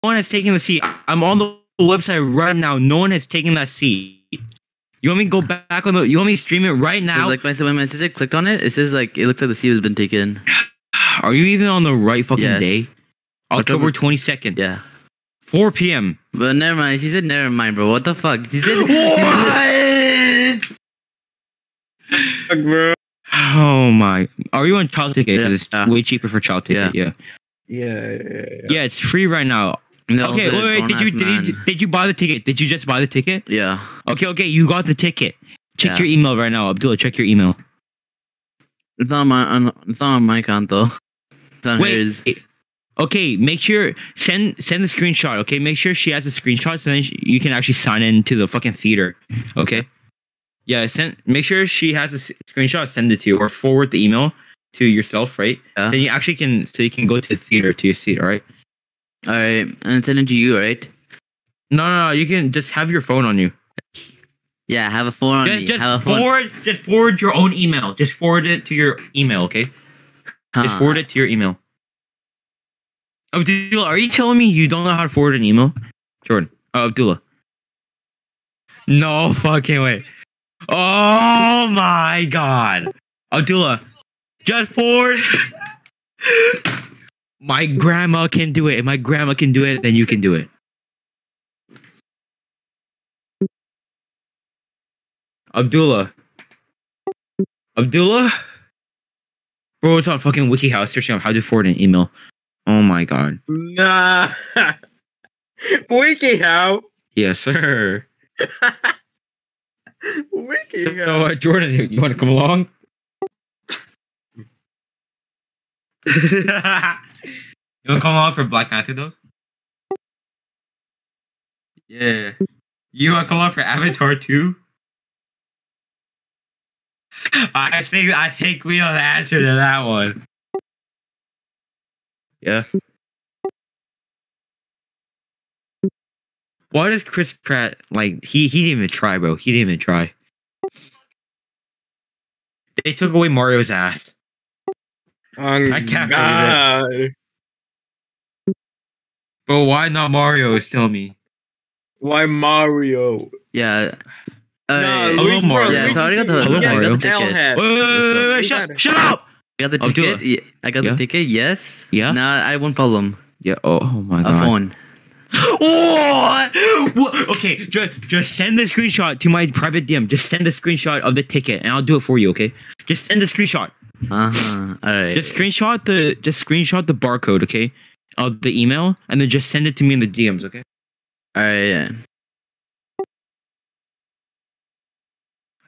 one has taken the seat. I'm on the website right now. No one has taken that seat. You want me to go back on the? You want me to stream it right now? like my when my sister clicked on it, it says like it looks like the seat has been taken. Are you even on the right fucking Yes. day? October October- twenty second, Yeah. 4 p.m. But never mind. She said never mind, bro. What the fuck? She said What? Fuck, bro. Oh my! Are you on child ticket? 'Cause Yeah. it's Yeah. way cheaper for child ticket. Yeah. Yeah, yeah, yeah. yeah. Yeah, it's free right now. No, okay, wait, wait. Did you did you did you buy the ticket? Did you just buy the ticket? Yeah. Okay, okay. You got the ticket. Check Yeah. your email right now, Abdullah. Check your email. It's not on my it's not on my account though. It's on Wait. hers. it- Okay, make sure send send the screenshot. Okay, make sure she has the screenshot, so then you can actually sign into the fucking theater. Okay. Yeah, send. Make sure she has a screenshot. Send it to you, or forward the email to yourself. Right. Yeah. So you actually can. So you can go to the theater to your seat. All right. All right, and send it to you, right? No, no, no. You can just have your phone on you. Yeah, have a phone on Just, me. just have a phone. forward. Just forward your own email. Just forward it to your email. Okay. Just forward it to your email. Oh, Abdullah, are you telling me you don't know how to forward an email? Jordan. Oh, Abdullah. No fucking way. Oh my god. Abdullah. Just forward. my grandma can do it. If my grandma can do it, then you can do it. Abdullah. Abdullah? Bro, it's on fucking WikiHow searching up how to forward an email. Oh my god. Nah. WikiHow. Yes, sir. WikiHow. So, uh, Jordan, you want to come along? you want to come along for Black Panther, though? Yeah. You want to come along for Avatar 2? I think I think we know the answer to that one. Yeah. Why does Chris Pratt like he he didn't even try, bro? He didn't even try. They took away Mario's ass. I can't believe it. God. But why not Mario? Tell me. Why Mario? Yeah. All No. Hello, we- Mario. Yeah, so I got the, Hello, I got Mario. the ticket. Hellhead. Wait, wait, wait, wait, wait, We shut, gotta- shut up! I got the I'll ticket. Yeah, I got Yeah. the ticket. Yes. Yeah? Now I have one problem. Yeah. Oh, oh my A god. phone. What? What? Okay, just just send the screenshot to my private DM. Just send the screenshot of the ticket, and I'll do it for you. Okay? Just send the screenshot. Uh huh. All right. Just screenshot the just screenshot the barcode. Okay? Of the email, and then just send it to me in the DMs. Okay? All right. Yeah.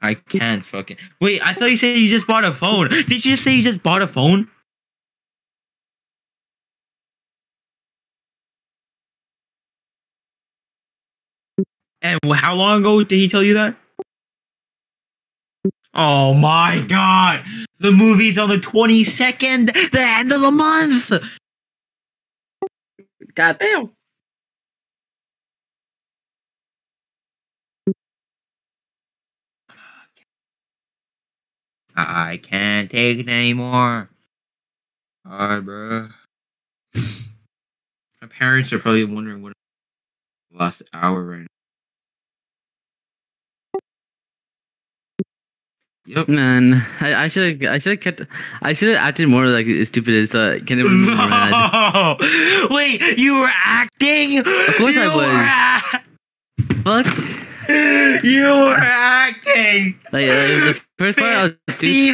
I can't fucking wait. I thought you said you just bought a phone. Did you just say you just bought a phone? And how long ago did he tell you that? Oh my god! The movie's on the 22nd, the end of the month! God damn. I can't take it anymore. Alright, bro. My parents are probably wondering what last hour right now. Yep. Man, I, I should I should have kept I should have acted more like stupid. So can it remember mad. No! Wait, you were acting? Of course I was. Fuck. you were acting. Like uh, the first part I was Steve